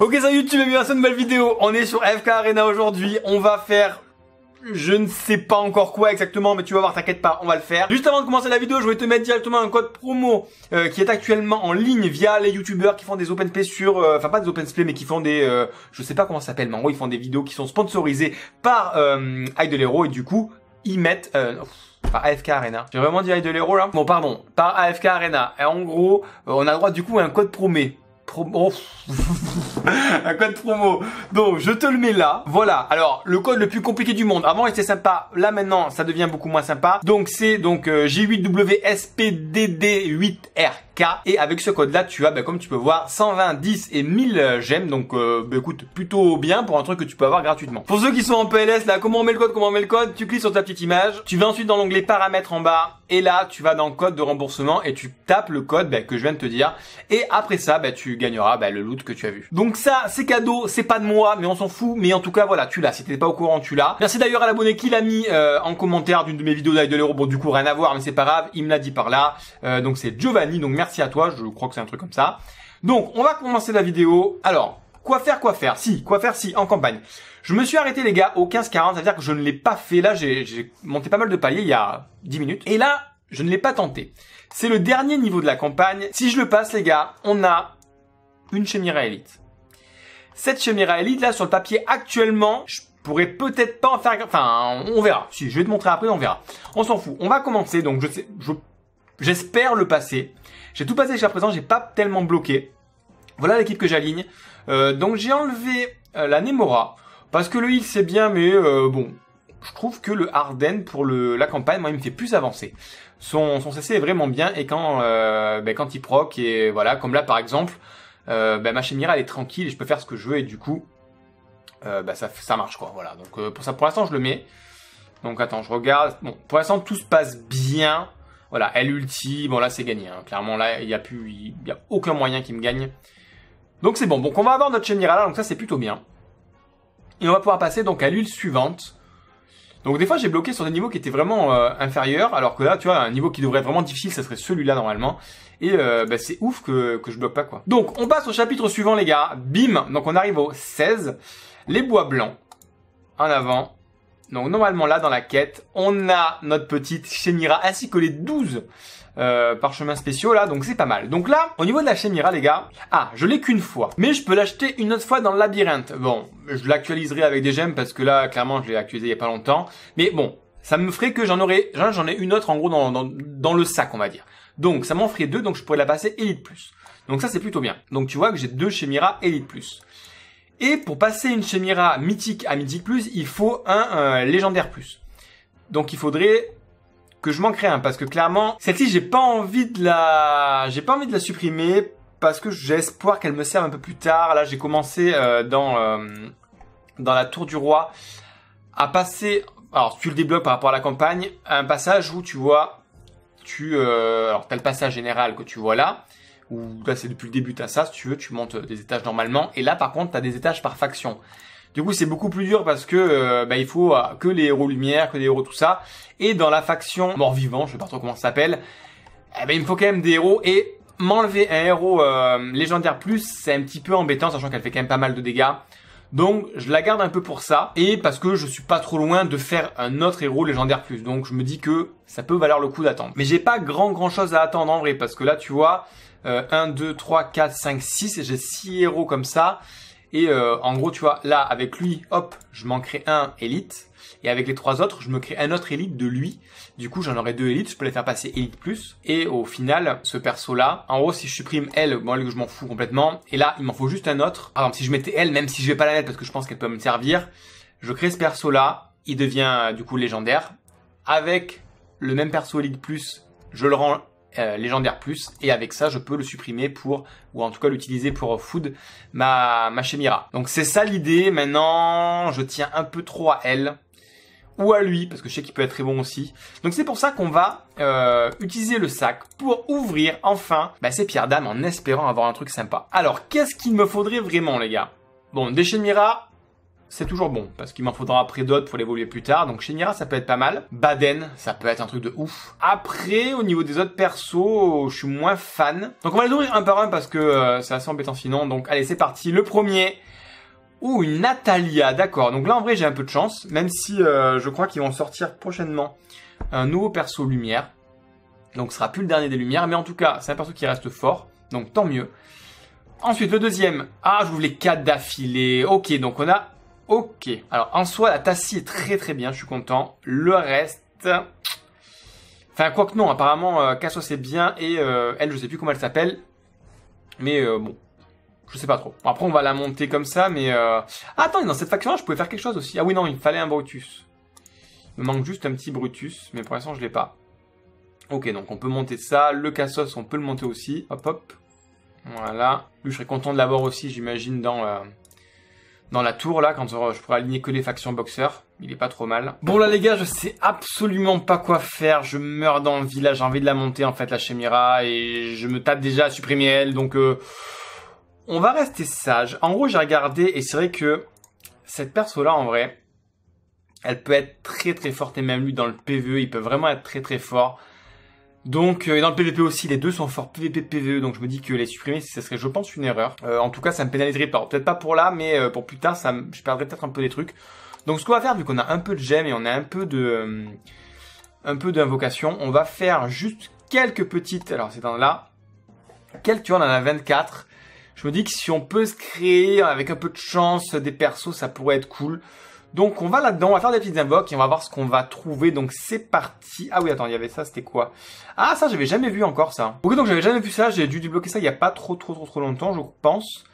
Ok salut YouTube et bienvenue à une nouvelle vidéo. On est sur FK Arena aujourd'hui. On va faire je ne sais pas encore quoi exactement, mais tu vas voir, t'inquiète pas, on va le faire. Juste avant de commencer la vidéo, je vais te mettre directement un code promo euh, qui est actuellement en ligne via les youtubeurs qui font des open play sur, euh, enfin pas des open play, mais qui font des, euh, je sais pas comment ça s'appelle, mais en gros ils font des vidéos qui sont sponsorisées par euh, Idolero et du coup ils mettent, euh, par AFK Arena. J'ai vraiment dit Idolero là. Bon pardon, par AFK Arena. Et en gros, on a droit du coup à un code promo. Un code promo. Donc, je te le mets là. Voilà. Alors, le code le plus compliqué du monde. Avant, il était sympa. Là, maintenant, ça devient beaucoup moins sympa. Donc, c'est donc euh, J8WSPDD8R. Et avec ce code-là, tu as, bah, comme tu peux voir, 120, 10 et 1000 gemmes. Donc, euh, bah, écoute, plutôt bien pour un truc que tu peux avoir gratuitement. Pour ceux qui sont en PLS, là, comment on met le code, comment on met le code? Tu cliques sur ta petite image. Tu vas ensuite dans l'onglet paramètres en bas. Et là, tu vas dans code de remboursement et tu tapes le code bah, que je viens de te dire. Et après ça, bah, tu gagneras bah, le loot que tu as vu. Donc ça, c'est cadeau, c'est pas de moi, mais on s'en fout. Mais en tout cas, voilà, tu l'as. Si t'étais pas au courant, tu l'as. Merci d'ailleurs à l'abonné qui l'a mis euh, en commentaire d'une de mes vidéos d'Idol Hero. Bon, du coup, rien à voir, mais c'est pas grave. Il me l'a dit par là. Euh, donc c'est Giovanni. Donc merci à toi. Je crois que c'est un truc comme ça. Donc, on va commencer la vidéo. Alors, quoi faire, quoi faire? Si, quoi faire si, en campagne. Je me suis arrêté les gars au 15-40, ça veut dire que je ne l'ai pas fait. Là, j'ai monté pas mal de paliers il y a 10 minutes. Et là, je ne l'ai pas tenté. C'est le dernier niveau de la campagne. Si je le passe les gars, on a une Chimera Elite. Cette Chimera Elite là sur le papier actuellement, je pourrais peut-être pas en faire... Enfin, on verra. Si, je vais te montrer après, on verra. On s'en fout. On va commencer. Donc, je sais... Je J'espère le passer. J'ai tout passé jusqu'à présent, j'ai pas tellement bloqué. Voilà l'équipe que j'aligne. Euh, donc j'ai enlevé euh, la Nemora. Parce que le heal c'est bien, mais euh, bon, je trouve que le Harden pour le, la campagne, moi, il me fait plus avancer. Son, son CC est vraiment bien et quand, euh, ben, quand il proc et voilà, comme là par exemple, euh, ben, ma Chimera elle est tranquille et je peux faire ce que je veux et du coup, euh, ben, ça, ça marche quoi. Voilà. Donc pour ça, pour l'instant, je le mets. Donc attends, je regarde. Bon, pour l'instant, tout se passe bien. Voilà, elle ulti, bon là c'est gagné. Hein. Clairement là, il y a plus, il y a aucun moyen qui me gagne. Donc c'est bon. Donc on va avoir notre Chimera là, donc ça c'est plutôt bien. Et on va pouvoir passer donc à l'huile suivante. Donc des fois j'ai bloqué sur des niveaux qui étaient vraiment euh, inférieurs, alors que là tu vois un niveau qui devrait être vraiment difficile, ça serait celui-là normalement. Et euh, bah, c'est ouf que, que je bloque pas quoi. Donc on passe au chapitre suivant les gars. Bim, donc on arrive au 16. Les bois blancs. En avant. Donc normalement là dans la quête, on a notre petite Chemira ainsi que les 12 euh, parchemins spéciaux là, donc c'est pas mal. Donc là, au niveau de la Chemira les gars, ah, je l'ai qu'une fois, mais je peux l'acheter une autre fois dans le labyrinthe. Bon, je l'actualiserai avec des gemmes parce que là, clairement, je l'ai actualisé il y a pas longtemps. Mais bon, ça me ferait que j'en aurais, j'en ai une autre en gros dans, le sac, on va dire. Donc ça m'en ferait deux, donc je pourrais la passer Elite Plus. Donc ça c'est plutôt bien. Donc tu vois que j'ai deux Chemira Elite Plus. Et pour passer une Chemira mythique à mythique plus, il faut un euh, légendaire plus. Donc il faudrait que je crée un parce que clairement celle-ci j'ai pas envie de la j'ai pas envie de la supprimer parce que j'ai espoir qu'elle me serve un peu plus tard. Là j'ai commencé euh, dans euh, dans la tour du roi à passer alors tu le débloques par rapport à la campagne un passage où tu vois tu alors t'as le passage général que tu vois là où là c'est depuis le début t'as ça, si tu veux, tu montes des étages normalement, et là par contre t'as des étages par faction. Du coup c'est beaucoup plus dur parce que euh, bah, il faut euh, que les héros lumière, que des héros tout ça, et dans la faction mort-vivant, je sais pas trop comment ça s'appelle, eh ben, il me faut quand même des héros, et m'enlever un héros euh, légendaire plus, c'est un petit peu embêtant, sachant qu'elle fait quand même pas mal de dégâts. Donc je la garde un peu pour ça et parce que je suis pas trop loin de faire un autre héros légendaire plus. Donc je me dis que ça peut valoir le coup d'attendre. Mais j'ai pas grand grand chose à attendre en vrai parce que là tu vois, euh, 1, 2, 3, 4, 5, 6, j'ai 6 héros comme ça. Et euh, en gros tu vois là avec lui, hop, je crée un élite. Et avec les trois autres, je me crée un autre élite de lui. Du coup, j'en aurai deux élites, je peux les faire passer élite plus. Et au final, ce perso-là, en gros, si je supprime elle, bon, je m'en fous complètement. Et là, il m'en faut juste un autre. Par exemple, si je mettais elle, même si je vais pas la mettre parce que je pense qu'elle peut me servir, je crée ce perso-là, il devient du coup légendaire. Avec le même perso élite plus, je le rends euh, légendaire plus et avec ça je peux le supprimer pour ou en tout cas l'utiliser pour food ma ma Chimera. Donc c'est ça l'idée. Maintenant, je tiens un peu trop à elle ou à lui, parce que je sais qu'il peut être très bon aussi. Donc c'est pour ça qu'on va euh, utiliser le sac pour ouvrir enfin bah, ces pierres d'âme en espérant avoir un truc sympa. Alors qu'est-ce qu'il me faudrait vraiment les gars? Bon, des c'est toujours bon, parce qu'il m'en faudra après d'autres pour l'évoluer plus tard. Donc Shinira, ça peut être pas mal. Baden, ça peut être un truc de ouf. Après, au niveau des autres persos, je suis moins fan. Donc on va les ouvrir un par un parce que euh, c'est assez embêtant sinon. Donc allez, c'est parti. Le premier, ou une Natalia, d'accord. Donc là, en vrai, j'ai un peu de chance, même si euh, je crois qu'ils vont sortir prochainement un nouveau perso lumière. Donc ce sera plus le dernier des lumières, mais en tout cas, c'est un perso qui reste fort, donc tant mieux. Ensuite, le deuxième. Ah, je vous les quatre d'affilée. Ok, donc on a... Ok. Alors, en soi, la Tassie est très très bien, je suis content. Le reste... Enfin, quoi que non, apparemment, euh, c'est bien, et euh, elle, je sais plus comment elle s'appelle. Mais euh, bon, je sais pas trop. après, on va la monter comme ça, mais... Euh... Ah, attends, dans cette faction-là, je pouvais faire quelque chose aussi. Ah oui, non, il fallait un Brutus. Il me manque juste un petit Brutus, mais pour l'instant, je l'ai pas. Ok, donc on peut monter ça. Le Cassos, on peut le monter aussi. Hop, hop. Voilà. Lui, je serais content de l'avoir aussi, j'imagine, dans, euh, dans la tour, là, quand je pourrais aligner que les factions boxeurs. Il est pas trop mal. Bon, là, les gars, je sais absolument pas quoi faire. Je meurs dans le village. J'ai envie de la monter, en fait, la Chimera. Et je me tape déjà à supprimer elle. Donc, euh, on va rester sage. En gros, j'ai regardé et c'est vrai que cette perso-là, en vrai, elle peut être très très forte et même lui dans le PvE, il peut vraiment être très très fort. Donc, euh, dans le PvP aussi, les deux sont forts PvP PvE, donc je me dis que les supprimer, ce serait, je pense, une erreur. Euh, en tout cas, ça me pénaliserait pas. Peut-être pas pour là, mais euh, pour plus tard, ça, je perdrais peut-être un peu des trucs. Donc, ce qu'on va faire, vu qu'on a un peu de gemmes et on a un peu de, un peu d'invocation, on va faire juste quelques petites. Alors, c'est dans là. Quelques, tu vois, on en a 24. Je me dis que si on peut se créer avec un peu de chance des persos, ça pourrait être cool. Donc on va là-dedans, on va faire des petites invoques et on va voir ce qu'on va trouver. Donc c'est parti. Ah oui, attends, il y avait ça, c'était quoi? Ah ça, j'avais jamais vu encore ça. Ok, donc j'avais jamais vu ça, j'ai dû débloquer ça il y a pas trop trop trop trop longtemps, je pense.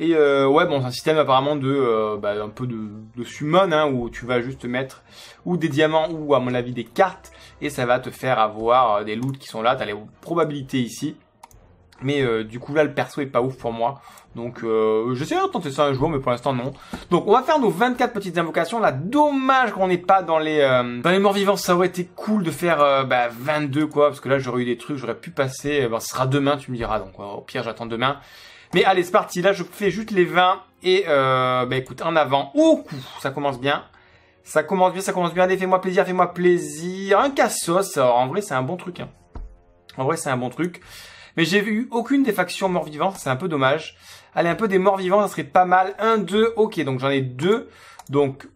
Et euh, ouais, bon, c'est un système apparemment de euh, bah, un peu de, de summon, hein, où tu vas juste mettre ou des diamants ou à mon avis des cartes, et ça va te faire avoir euh, des loots qui sont là. T'as les probabilités ici. Mais euh, du coup là le perso est pas ouf pour moi. Donc euh, j'essaie de tenter ça un jour mais pour l'instant non. Donc on va faire nos 24 petites invocations. Là dommage qu'on n'est pas dans les euh, dans les morts vivants. Ça aurait été cool de faire bah, 22 quoi. Parce que là j'aurais eu des trucs, j'aurais pu passer. Bon, ce sera demain tu me diras. Donc au pire j'attends demain. Mais allez c'est parti. Là je fais juste les 20. Et bah écoute en avant. Oh ça commence bien. Ça commence bien, ça commence bien. Allez fais-moi plaisir, fais-moi plaisir. Un cassos. En vrai c'est un bon truc. Hein. En vrai c'est un bon truc. Mais j'ai vu aucune des factions morts-vivants, c'est un peu dommage. Allez, un peu des morts-vivants, ça serait pas mal. Un, deux, ok, donc j'en ai deux. Donc,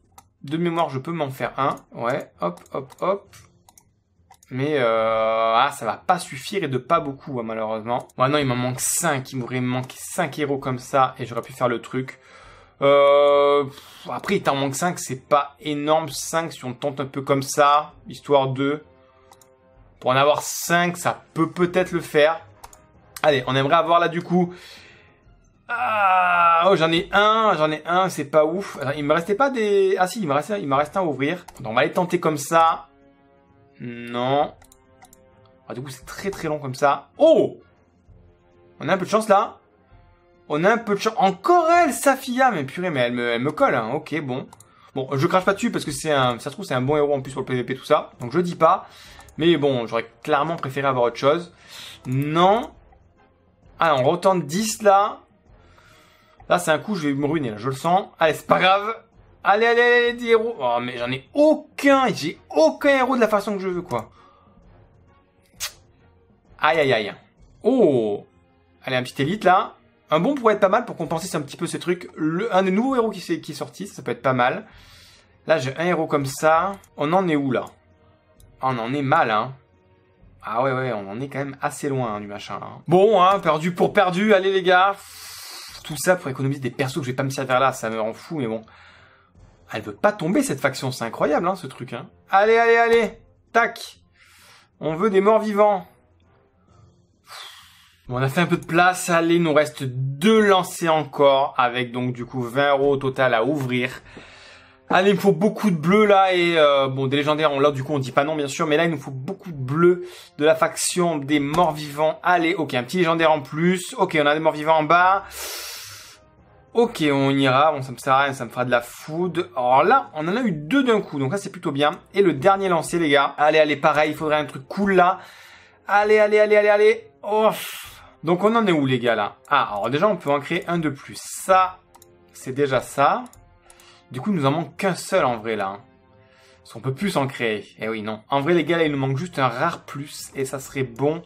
de mémoire, je peux m'en faire un. Ouais, hop, hop, hop. Mais euh, ah, ça va pas suffire et de pas beaucoup, hein, malheureusement. Ouais, non, il m'en manque 5. Il m'aurait manqué 5 héros comme ça et j'aurais pu faire le truc. Euh, après, il t'en manque 5, c'est pas énorme. 5, si on tente un peu comme ça, histoire de... Pour en avoir 5, ça peut peut-être le faire. Allez, on aimerait avoir là du coup. Ah, oh, j'en ai un, j'en ai un, c'est pas ouf. il me restait pas des... Ah si, il me reste un à ouvrir. Donc on va aller tenter comme ça. Non. Ah, du coup, c'est très très long comme ça. Oh On a un peu de chance là. On a un peu de chance. Encore elle, Safia. Mais purée, mais elle me, elle me colle. Hein. Ok, bon. Bon, je crache pas dessus parce que c'est un... Ça se trouve, c'est un bon héros en plus pour le PVP, tout ça. Donc je dis pas. Mais bon, j'aurais clairement préféré avoir autre chose. Non. Ah, on retente 10 là. Là, c'est un coup, je vais me ruiner, là, je le sens. Allez, c'est pas grave. Allez, allez, allez, 10 héros. Oh, mais j'en ai aucun. J'ai aucun héros de la façon que je veux, quoi. Aïe, aïe, aïe. Oh. Allez, un petit élite, là. Un bon pourrait être pas mal pour compenser un petit peu ces trucs. Le, un des nouveaux héros qui, est, qui est sorti, ça peut être pas mal. Là, j'ai un héros comme ça. On en est où, là? On en est mal, hein. Ah ouais, ouais, on en est quand même assez loin hein, du machin. Hein. Bon, hein, perdu pour perdu, allez les gars. Tout ça pour économiser des persos que je vais pas me servir là, ça me rend fou, mais bon. Elle veut pas tomber cette faction, c'est incroyable, hein, ce truc. Hein. Allez, allez, allez Tac On veut des morts vivants. Bon, on a fait un peu de place, allez, il nous reste deux lancers encore, avec donc du coup 20 euros au total à ouvrir. Allez, il faut beaucoup de bleus là et euh, bon des légendaires on là du coup on dit pas non bien sûr mais là il nous faut beaucoup de bleus de la faction des morts vivants. Allez, ok un petit légendaire en plus. Ok on a des morts vivants en bas. Ok on ira, bon ça me sert à rien, ça me fera de la food. Alors là on en a eu deux d'un coup donc là c'est plutôt bien. Et le dernier lancé les gars. Allez allez pareil il faudrait un truc cool là. Allez allez allez allez allez. Oh. Donc on en est où les gars là? Ah alors déjà on peut en créer un de plus. Ça c'est déjà ça. Du coup, il nous en manque qu'un seul en vrai là. Hein. Parce qu'on peut plus en créer. Eh oui, non. En vrai, les gars, là, il nous manque juste un rare plus. Et ça serait bon.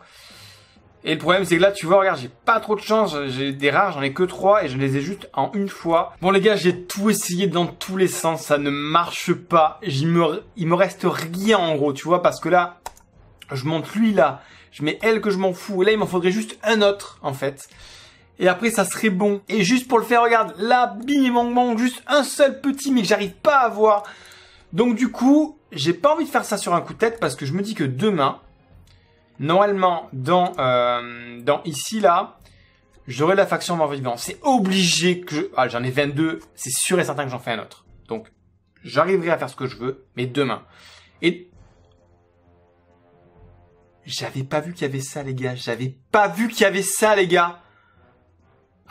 Et le problème, c'est que là, tu vois, regarde, j'ai pas trop de chance. J'ai des rares, j'en ai que trois et je les ai juste en une fois. Bon, les gars, j'ai tout essayé dans tous les sens. Ça ne marche pas. Il me, il me reste rien, en gros, tu vois, parce que là, je monte lui, là. Je mets elle que je m'en fous. Et là, il m'en faudrait juste un autre, en fait. Et après, ça serait bon. Et juste pour le faire, regarde, là, bim, il manque juste un seul petit, mais que j'arrive pas à voir. Donc, du coup, j'ai pas envie de faire ça sur un coup de tête parce que je me dis que demain, normalement, dans, euh, dans ici, là, j'aurai la faction mort vivant. C'est obligé que. Ah, j'en ai 22. C'est sûr et certain que j'en fais un autre. Donc, j'arriverai à faire ce que je veux, mais demain. Et j'avais pas vu qu'il y avait ça, les gars. J'avais pas vu qu'il y avait ça, les gars.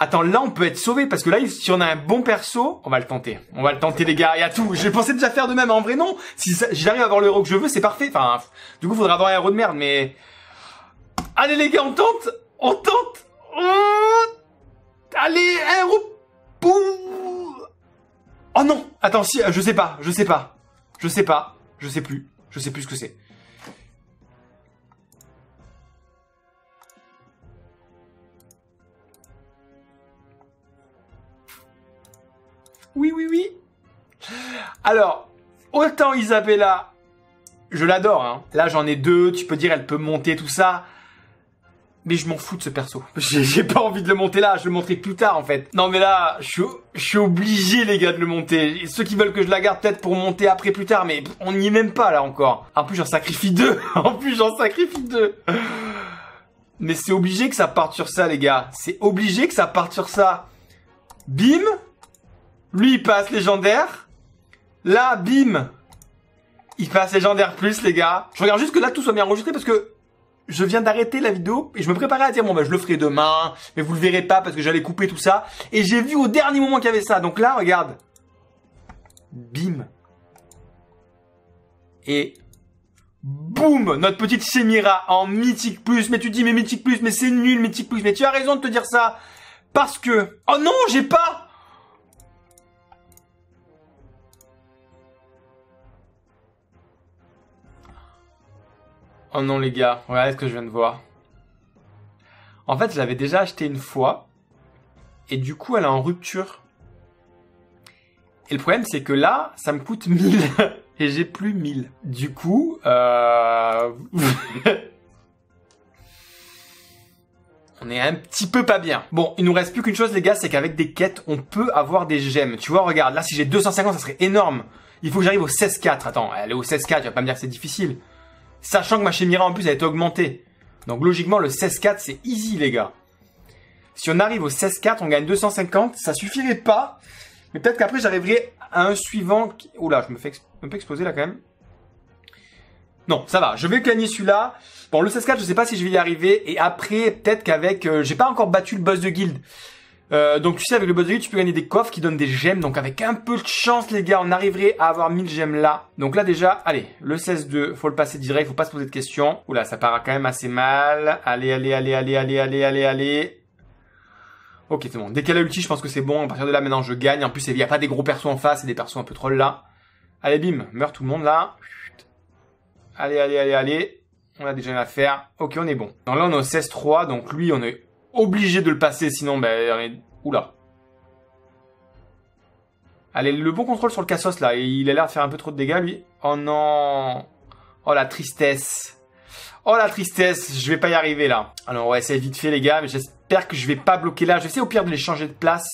Attends, là, on peut être sauvé parce que là, si on a un bon perso, on va le tenter. On va le tenter, les gars. Il y a tout. J'ai pensé déjà faire de même. En vrai, non. Si j'arrive à avoir l'euro que je veux, c'est parfait. Enfin, du coup, faudra avoir un héros de merde, mais... Allez, les gars, on tente. On tente. Allez, un héros. Oh non. Attends, si, je sais pas. Je sais pas. Je sais pas. Je sais plus. Je sais plus ce que c'est. Oui, oui, oui. Alors, autant Isabella, je l'adore. Hein. Là, j'en ai deux. Tu peux dire, elle peut monter tout ça. Mais je m'en fous de ce perso. J'ai pas envie de le monter là. Je le montrerai plus tard, en fait. Non, mais là, je suis, obligé, les gars, de le monter. ceux qui veulent que je la garde peut-être pour monter après plus tard, mais on n'y est même pas là encore. En plus, j'en sacrifie deux. en plus, j'en sacrifie deux. Mais c'est obligé que ça parte sur ça, les gars. C'est obligé que ça parte sur ça. Bim lui, il passe légendaire. Là, bim. Il passe légendaire plus, les gars. Je regarde juste que là, tout soit bien enregistré parce que je viens d'arrêter la vidéo et je me préparais à dire bon bah je le ferai demain, mais vous le verrez pas parce que j'allais couper tout ça. Et j'ai vu au dernier moment qu'il y avait ça. Donc là, regarde. Bim. Et boum, notre petite Semira en mythique plus. Mais tu dis mais mythique plus, mais c'est nul mythique plus. Mais tu as raison de te dire ça parce que oh non, j'ai pas Oh non les gars, regardez ce que je viens de voir. En fait, je l'avais déjà acheté une fois. Et du coup, elle est en rupture. Et le problème, c'est que là, ça me coûte 1000. et j'ai plus 1000. Du coup, euh... on est un petit peu pas bien. Bon, il nous reste plus qu'une chose, les gars, c'est qu'avec des quêtes, on peut avoir des gemmes. Tu vois, regarde, là, si j'ai 250, ça serait énorme. Il faut que j'arrive au 16-4. Attends, elle est au 16-4, tu vas pas me dire que c'est difficile. Sachant que ma Chimera en plus a été augmentée. Donc logiquement le 16-4 c'est easy les gars. Si on arrive au 16-4 on gagne 250, ça suffirait pas. Mais peut-être qu'après j'arriverai à un suivant. Qui... Oula, je me fais un peu exploser là quand même. Non, ça va. Je vais gagner celui-là. Bon, le 16-4, je sais pas si je vais y arriver. Et après, peut-être qu'avec... Euh, j'ai pas encore battu le boss de guild. Euh, donc tu sais avec le guild tu peux gagner des coffres qui donnent des gemmes. Donc avec un peu de chance les gars on arriverait à avoir 1000 gemmes là. Donc là déjà, allez, le 16-2, faut le passer direct, faut pas se poser de questions. Oula ça part quand même assez mal. Allez, allez, allez, allez, allez, allez, allez, allez. Ok c'est bon, dès qu'elle a ulti je pense que c'est bon. À partir de là maintenant je gagne. En plus il n'y a pas des gros persos en face, c'est des persos un peu trolls là. Allez bim, meurt tout le monde là. Allez, allez, allez, allez. On a déjà une affaire. Ok on est bon. Donc là on est au 16-3, donc lui on est obligé de le passer, sinon, ben. Oula. Allez, le bon contrôle sur le Cassos, là. Il a l'air de faire un peu trop de dégâts, lui. Oh non. Oh, la tristesse. Oh, la tristesse. Je vais pas y arriver, là. Alors, on va essayer vite fait, les gars. Mais j'espère que je vais pas bloquer là. Je vais essayer au pire de les changer de place.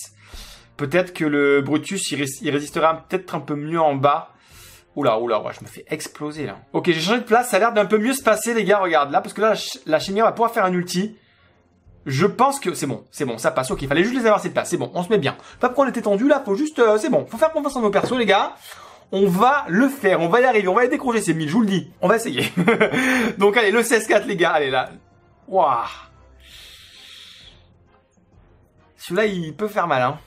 Peut-être que le Brutus, il, résistera peut-être un peu mieux en bas. Oula, oula, je me fais exploser, là. Ok, j'ai changé de place. Ça a l'air d'un peu mieux se passer, les gars. Regarde, là. Parce que là, la, la chimère va pouvoir faire un ulti. Je pense que c'est bon, c'est bon, ça passe. Ok, il fallait juste les avoir cette place. C'est bon, on se met bien. Pas qu'on était tendu là, faut juste, euh, c'est bon. Faut faire confiance en nos persos, les gars. On va le faire, on va y arriver, on va les décrocher ces 1000, je vous le dis. On va essayer. Donc allez, le 16-4 les gars, allez là. Waouh. Celui-là, il peut faire mal, hein.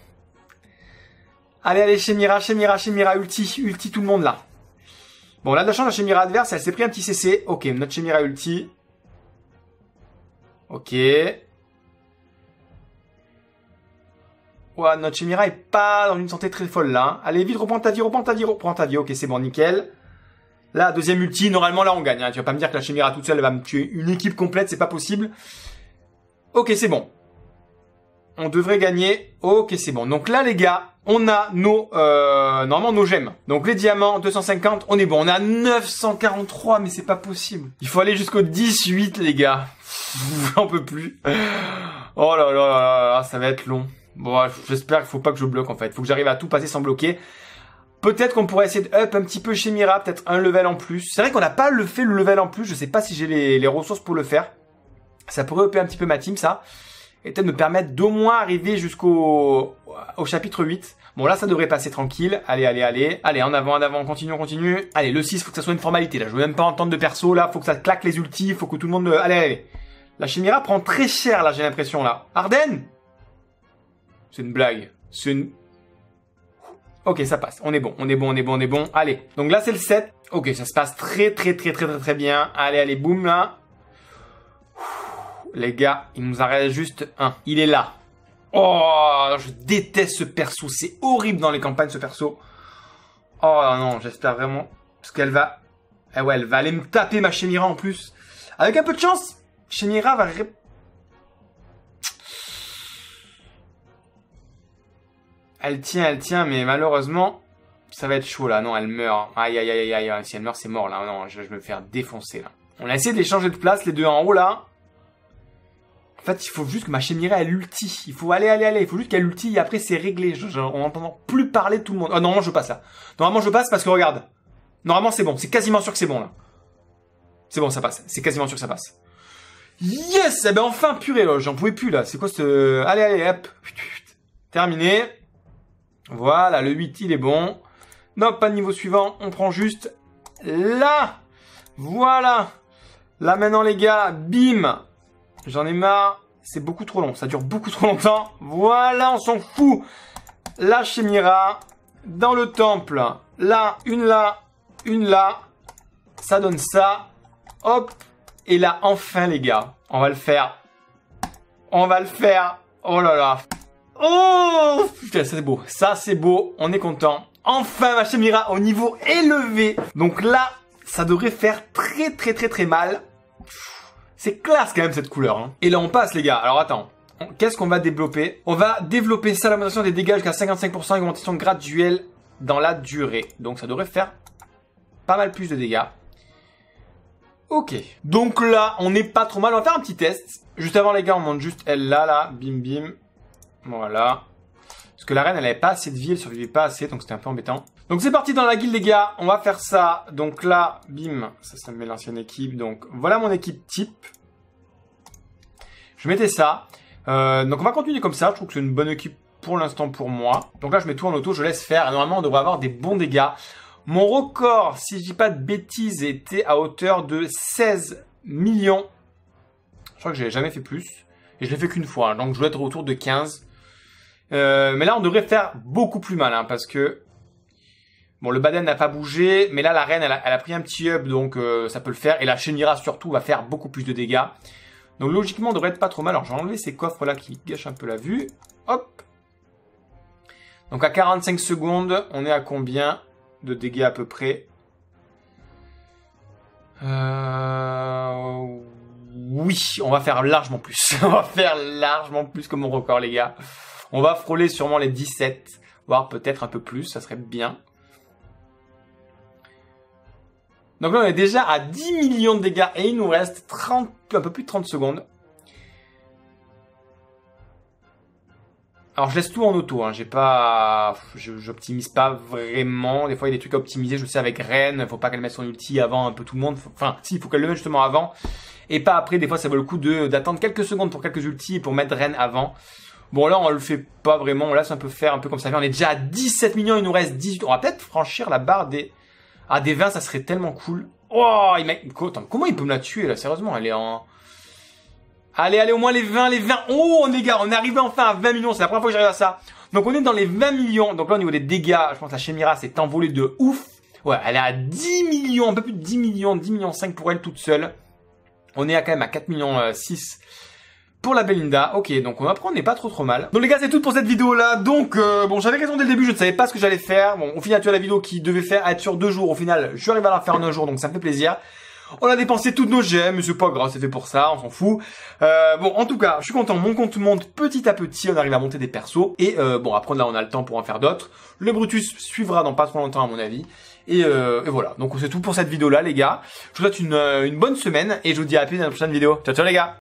Allez, allez, chez Mira, chez Mira, chez Mira, ulti, ulti tout le monde là. Bon, là, de la chance, la Chemira adverse, elle s'est pris un petit CC. Ok, notre Chemira ulti. Ok. Notre Chimera est pas dans une santé très folle là. Hein? Allez, vite, reprends ta vie, reprends ta vie, reprends ta vie. Ok, c'est bon, nickel. Là, deuxième ulti, normalement là on gagne. Hein. Tu vas pas me dire que la Chimera toute seule va me tuer une équipe complète, c'est pas possible. Ok, c'est bon. On devrait gagner. Ok, c'est bon. Donc là, les gars, on a nos, euh, normalement nos gemmes. Donc les diamants, 250, on est bon. On a 943, mais c'est pas possible. Il faut aller jusqu'au 18, les gars. on peut plus. Oh là là là là, ça va être long. Bon, j'espère qu'il faut pas que je bloque en fait. Faut que j'arrive à tout passer sans bloquer. Peut-être qu'on pourrait essayer de up un petit peu chez Mira, peut-être un level en plus. C'est vrai qu'on n'a pas le fait le level en plus. Je sais pas si j'ai les, ressources pour le faire. Ça pourrait upper un petit peu ma team, ça et peut-être me permettre d'au moins arriver jusqu'au au chapitre 8. Bon là ça devrait passer tranquille. Allez, allez, allez. Allez, en avant, en avant, on continue, on continue. Allez, le 6, faut que ça soit une formalité là. Je veux même pas entendre de perso là, faut que ça claque les ultis, faut que tout le monde... Allez, allez. La Chimera prend très cher là, j'ai l'impression là. Arden C'est une blague. C'est une... Ok, ça passe. On est bon, on est bon, on est bon, on est bon. Allez. Donc là c'est le 7. Ok, ça se passe très très très très très très bien. Allez, allez, boum là. Les gars, il nous arrête juste un. Il est là. Oh, je déteste ce perso. C'est horrible dans les campagnes, ce perso. Oh non, j'espère vraiment. Parce qu'elle va... Eh ouais, elle va aller me taper ma Chimira en plus. Avec un peu de chance, Chimira va... Elle tient, elle tient, mais malheureusement, ça va être chaud là. Non, elle meurt. Aïe, aïe, aïe, aïe, aïe. Si elle meurt, c'est mort là. Non, je vais me faire défoncer là. On a essayé de les changer de place, les deux en haut là. En fait, il faut juste que ma Chimera elle ulti. Il faut aller, aller, aller. Il faut juste qu'elle ulti et après c'est réglé. On n'entend plus parler de tout le monde. Oh, normalement je passe là. Normalement je passe parce que regarde. Normalement c'est bon. C'est quasiment sûr que c'est bon là. C'est bon, ça passe. C'est quasiment sûr que ça passe. Yes Eh ben enfin, purée là. J'en pouvais plus là. C'est quoi ce... Allez, allez, hop. Terminé. Voilà, le 8 il est bon. Non, pas de niveau suivant. On prend juste là. Voilà. Là maintenant les gars, bim J'en ai marre. C'est beaucoup trop long. Ça dure beaucoup trop longtemps. Voilà, on s'en fout. La Chimira. Dans le temple. Là, une là, une là. Ça donne ça. Hop. Et là, enfin, les gars. On va le faire. On va le faire. Oh là là. Oh Putain, ça c'est beau. Ça c'est beau. On est content. Enfin, ma Chimira au niveau élevé. Donc là, ça devrait faire très très très très mal. C'est classe quand même cette couleur. Hein. Et là on passe les gars. Alors attends. Qu'est-ce qu'on va développer? On va développer ça l'augmentation des dégâts jusqu'à 55%, augmentation graduelle dans la durée. Donc ça devrait faire pas mal plus de dégâts. Ok. Donc là, on n'est pas trop mal. On va faire un petit test. Juste avant les gars, on monte juste elle là, là. Bim, bim. Voilà. Parce que la reine, elle avait pas assez de vie, elle survivait pas assez, donc c'était un peu embêtant. Donc c'est parti dans la guilde les gars, on va faire ça. Donc là, bim, ça, ça me met l'ancienne équipe. Donc voilà mon équipe type. Je mettais ça. Euh, donc on va continuer comme ça, je trouve que c'est une bonne équipe pour l'instant pour moi. Donc là je mets tout en auto, je laisse faire. normalement on devrait avoir des bons dégâts. Mon record, si je dis pas de bêtises, était à hauteur de 16 millions. Je crois que j'ai jamais fait plus. Et je l'ai fait qu'une fois, donc je dois être autour de 15. Euh, mais là on devrait faire beaucoup plus mal, hein, parce que Bon, le Baden n'a pas bougé, mais là, la reine, elle a, pris un petit up, donc euh, ça peut le faire. Et la Chenira, surtout, va faire beaucoup plus de dégâts. Donc, logiquement, on devrait être pas trop mal. Alors, j'ai enlevé ces coffres-là qui gâchent un peu la vue. Hop Donc, à 45 secondes, on est à combien de dégâts à peu près? Euh... Oui, on va faire largement plus. on va faire largement plus que mon record, les gars. On va frôler sûrement les 17, voire peut-être un peu plus, ça serait bien. Donc là, on est déjà à 10 millions de dégâts et il nous reste 30, un peu plus de 30 secondes. Alors je laisse tout en auto, hein. j'ai pas, j'optimise pas vraiment. Des fois il y a des trucs à optimiser, je sais avec Ren, faut pas qu'elle mette son ulti avant un peu tout le monde. Enfin, si, il faut qu'elle le mette justement avant et pas après. Des fois ça vaut le coup d'attendre quelques secondes pour quelques ultis et pour mettre Ren avant. Bon là on le fait pas vraiment, on laisse un peu faire un peu comme ça. On est déjà à 17 millions, il nous reste 18. On va peut-être franchir la barre des ah, des 20, ça serait tellement cool. Oh, il comment il peut me la tuer, là Sérieusement, elle est en... Allez, allez, au moins les 20, les 20. Oh, les gars, on est arrivé enfin à 20 millions. C'est la première fois que j'arrive à ça. Donc, on est dans les 20 millions. Donc là, au niveau des dégâts, je pense que la Chemira s'est envolée de ouf. Ouais, elle est à 10 millions, un peu plus de 10 millions, 10 millions 5 pour elle toute seule. On est à quand même à 4 millions 6 euh, pour la Belinda. Ok, donc on apprend, on n'est pas trop trop mal. Donc les gars, c'est tout pour cette vidéo là. Donc euh, bon, j'avais raison dès le début, je ne savais pas ce que j'allais faire. Bon, au final, tu as la vidéo qui devait faire être sur deux jours. Au final, je suis arrivé à la faire en un jour, donc ça me fait plaisir. On a dépensé toutes nos gemmes, mais c'est pas grave, c'est fait pour ça, on s'en fout. Euh, bon, en tout cas, je suis content, mon compte monte petit à petit, on arrive à monter des persos. Et euh, bon, après là, on a le temps pour en faire d'autres. Le Brutus suivra dans pas trop longtemps, à mon avis. Et, euh, et voilà, donc c'est tout pour cette vidéo là, les gars. Je vous souhaite une, une bonne semaine, et je vous dis à plus dans la prochaine vidéo. Ciao, ciao les gars